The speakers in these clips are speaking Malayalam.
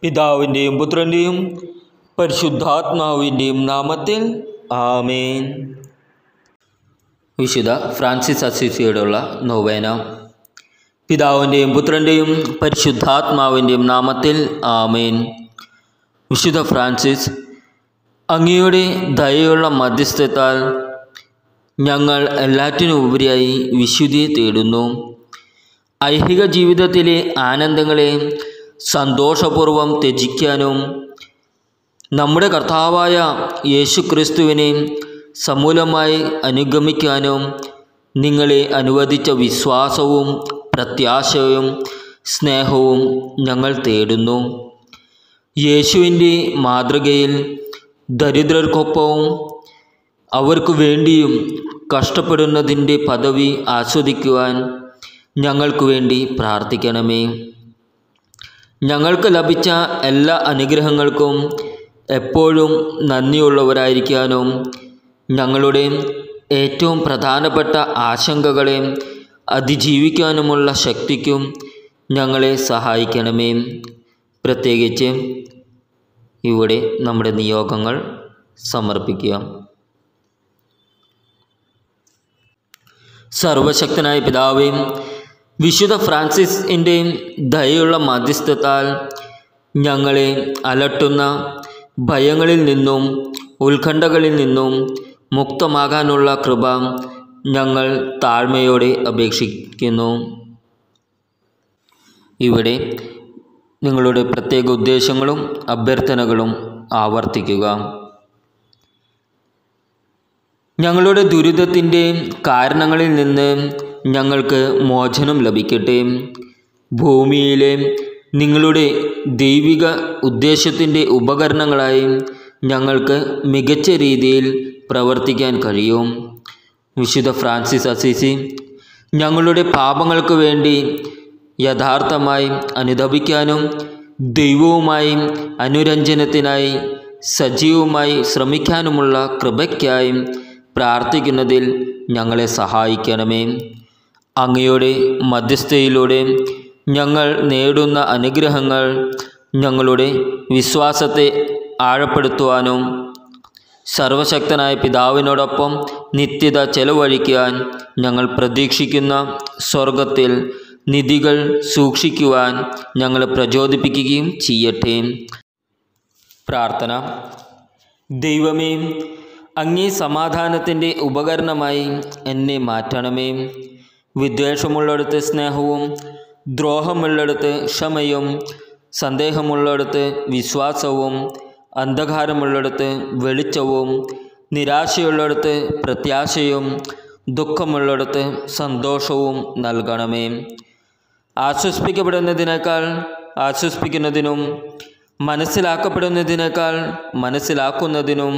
പിതാവിന്റെയും പുത്രന്റെയും പരിശുദ്ധാത്മാവിന്റെയും നാമത്തിൽ ആമേൻ. വിശുദ്ധ ഫ്രാൻസിസ് അസിസിയോടുള്ള നോവേന. പിതാവിന്റെയും പുത്രന്റെയും പരിശുദ്ധാത്മാവിന്റെയും നാമത്തിൽ ആമേൻ. വിശുദ്ധ ഫ്രാൻസിസ് അങ്ങയുടെ ദയയുള്ള മധ്യസ്ഥത്താൽ ഞങ്ങൾ എല്ലാറ്റിനും ഉപരിയായി വിശുദ്ധിയെ തേടുന്നു. ഐഹിക ജീവിതത്തിലെ ആനന്ദങ്ങളെ സന്തോഷപൂർവം ത്യജിക്കാനും നമ്മുടെ കർത്താവായ യേശു ക്രിസ്തുവിനെ സമൂലമായി അനുഗമിക്കാനും നിങ്ങളെ അനുവദിച്ച വിശ്വാസവും പ്രത്യാശയും സ്നേഹവും ഞങ്ങൾ തേടുന്നു. യേശുവിന്റെ മാതൃകയിൽ ദരിദ്രർക്കൊപ്പവും അവർക്ക് വേണ്ടിയും കഷ്ടപ്പെടുന്നതിന്റെ പദവി ആസ്വദിക്കുവാൻ ഞങ്ങൾക്ക് വേണ്ടി പ്രാർത്ഥിക്കണമേ. ഞങ്ങൾക്ക് ലഭിച്ച എല്ലാ അനുഗ്രഹങ്ങൾക്കും എപ്പോഴും നന്ദിയുള്ളവരായിരിക്കാനും ഞങ്ങളുടെ ഏറ്റവും പ്രധാനപ്പെട്ട ആശങ്കകളെ അതിജീവിക്കാനുമുള്ള ശക്തിക്കും ഞങ്ങളെ സഹായിക്കണമേ. പ്രത്യേകിച്ച് ഇവിടെ നമ്മുടെ നിയോഗങ്ങൾ സമർപ്പിക്കുക. സർവശക്തനായ പിതാവേ വിശുദ്ധ ഫ്രാൻസിസിന്റെ ദയയുള്ള മധ്യസ്ഥത്താൽ ഞങ്ങളെ അലട്ടുന്ന ഭയങ്ങളിൽ നിന്നും ഉത്കണ്ഠകളിൽ നിന്നും മുക്തമാകാനുള്ള കൃപ ഞങ്ങൾ താഴ്മയോടെ അപേക്ഷിക്കുന്നു. ഇവിടെ നിങ്ങളുടെ പ്രത്യേക ഉദ്ദേശങ്ങളും അഭ്യർത്ഥനകളും ആവർത്തിക്കുക. ഞങ്ങളുടെ ദുരിതത്തിന്റെ കാരണങ്ങളിൽ നിന്ന് ഞങ്ങൾക്ക് മോചനം ലഭിക്കട്ടെ. ഭൂമിയിലെ നിങ്ങളുടെ ദൈവിക ഉദ്ദേശത്തിന്റെ ഉപകരണങ്ങളായി ഞങ്ങൾക്ക് മികച്ച രീതിയിൽ പ്രവർത്തിക്കാൻ കഴിയും. വിശുദ്ധ ഫ്രാൻസിസ് അസീസി ഞങ്ങളുടെ പാപങ്ങൾക്ക് വേണ്ടി യഥാർത്ഥമായി അനുദപിക്കാനും ദൈവവുമായി അനുരഞ്ജനത്തിനായി സജീവമായി ശ്രമിക്കാനുമുള്ള കൃപയ്ക്കായി പ്രാർത്ഥിക്കുന്നതിൽ ഞങ്ങളെ സഹായിക്കണമേ. അങ്ങയുടെ മധ്യസ്ഥയിലൂടെ ഞങ്ങൾ നേടുന്ന അനുഗ്രഹങ്ങൾ ഞങ്ങളുടെ വിശ്വാസത്തെ ആഴപ്പെടുത്തുവാനും സർവശക്തനായ പിതാവിനോടൊപ്പം നിത്യത ചെലവഴിക്കാൻ ഞങ്ങൾ പ്രതീക്ഷിക്കുന്ന സ്വർഗത്തിൽ നിധികൾ സൂക്ഷിക്കുവാൻ ഞങ്ങളെ പ്രചോദിപ്പിക്കുകയും ചെയ്യട്ടെ. പ്രാർത്ഥന. ദൈവമേ അങ്ങേ സമാധാനത്തിന്റെ ഉപകരണമായി എന്നെ മാറ്റണമേ. വിദ്വേഷമുള്ളിടത്ത് സ്നേഹവും ദ്രോഹമുള്ളിടത്ത് ക്ഷമയും സന്ദേഹമുള്ളിടത്ത് വിശ്വാസവും അന്ധകാരമുള്ളിടത്ത് വെളിച്ചവും നിരാശയുള്ളിടത്ത് പ്രത്യാശയും ദുഃഖമുള്ളിടത്ത് സന്തോഷവും നൽകണമേ. ആശ്വസിപ്പിക്കപ്പെടുന്നതിനേക്കാൾ ആശ്വസിപ്പിക്കുന്നതിനും മനസ്സിലാക്കപ്പെടുന്നതിനേക്കാൾ മനസ്സിലാക്കുന്നതിനും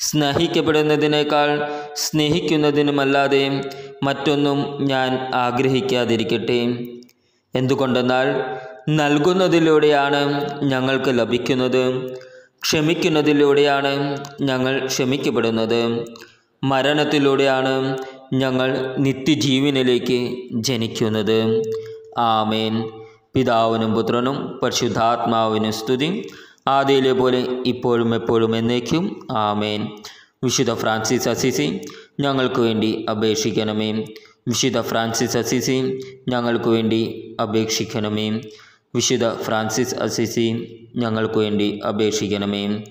സ്നേഹിക്കപ്പെടുന്നതിനേക്കാൾ സ്നേഹിക്കുന്നതിനുമല്ലാതെ മറ്റൊന്നും ഞാൻ ആഗ്രഹിക്കാതിരിക്കട്ടെ. എന്തുകൊണ്ടെന്നാൽ നൽകുന്നതിലൂടെയാണ് ഞങ്ങൾക്ക് ലഭിക്കുന്നത്. ക്ഷമിക്കുന്നതിലൂടെയാണ് ഞങ്ങൾ ക്ഷമിക്കപ്പെടുന്നത്. മരണത്തിലൂടെയാണ് ഞങ്ങൾ നിത്യജീവനിലേക്ക് ജനിക്കുന്നത്. ആമേൻ. പിതാവിനും പുത്രനും പരിശുദ്ധാത്മാവിനും സ്തുതി. ആദ്യയിലെ പോലെ ഇപ്പോഴും എപ്പോഴും എന്നേക്കും. ആമേൻ. വിശുദ്ധ ഫ്രാൻസിസ് അസിസി ഞങ്ങൾക്ക് വേണ്ടി അപേക്ഷിക്കണമേ. വിശുദ്ധ ഫ്രാൻസിസ് അസിസി ഞങ്ങൾക്ക് വേണ്ടി അപേക്ഷിക്കണമേ. വിശുദ്ധ ഫ്രാൻസിസ് അസിസി ഞങ്ങൾക്ക് വേണ്ടി അപേക്ഷിക്കണമേ.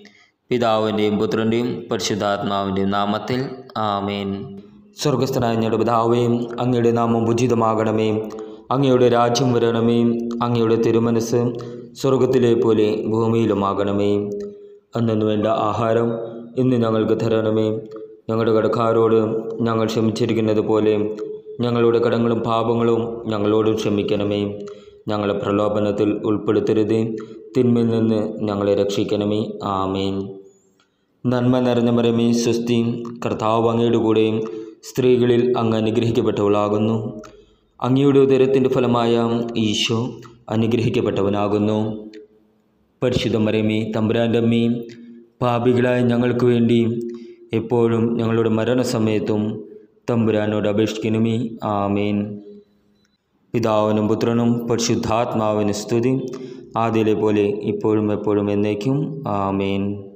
പിതാവിന്റെയും പുത്രന്റെയും പരിശുദ്ധാത്മാവിന്റെയും നാമത്തിൽ ആമേൻ. സ്വർഗസ്ഥനായ ഞങ്ങളുടെ പിതാവേ അങ്ങയുടെ നാമം ഉചിതമാകണമേ. അങ്ങയുടെ രാജ്യം വരണമേ. അങ്ങയുടെ തിരുമനസ് സ്വർഗത്തിലെ പോലെ ഭൂമിയിലുമാകണമേ. അന്നു വേണ്ട ആഹാരം ഇന്ന് ഞങ്ങൾക്ക് തരണമേ. ഞങ്ങളുടെ കടക്കാരോട് ഞങ്ങൾ ക്ഷമിച്ചിരിക്കുന്നത് പോലെ ഞങ്ങളുടെ കടങ്ങളും പാപങ്ങളും ഞങ്ങളോട് ക്ഷമിക്കണമേ. ഞങ്ങളെ പ്രലോഭനത്തിൽ ഉൾപ്പെടുത്തരുത്. തിന്മയിൽ നിന്ന് ഞങ്ങളെ രക്ഷിക്കണമേ. ആമേൻ. നന്മ നിറഞ്ഞ മരമേ സ്വസ്തി. കർത്താവ് അങ്ങയുടെ കൂടെയും സ്ത്രീകളിൽ അങ്ങ് അനുഗ്രഹിക്കപ്പെട്ടവളാകുന്നു. അങ്ങയുടെ ഉദരത്തിന്റെ ഫലമായ ഈശോ അനുഗ്രഹിക്കപ്പെട്ടവനാകുന്നു. പരിശുദ്ധ മരമേ തമ്പുരാന്റെ അമ്മയും പാപികളായ ഞങ്ങൾക്ക് വേണ്ടി എപ്പോഴും ഞങ്ങളുടെ മരണസമയത്തും തമ്പുരാനോട് അപേക്ഷിക്കണമേ. ആമേൻ. പിതാവിനും പുത്രനും പരിശുദ്ധാത്മാവിന് സ്തുതി. ആദ്യയിലെ പോലെ ഇപ്പോഴും എപ്പോഴും എന്നേക്കും. ആമേൻ.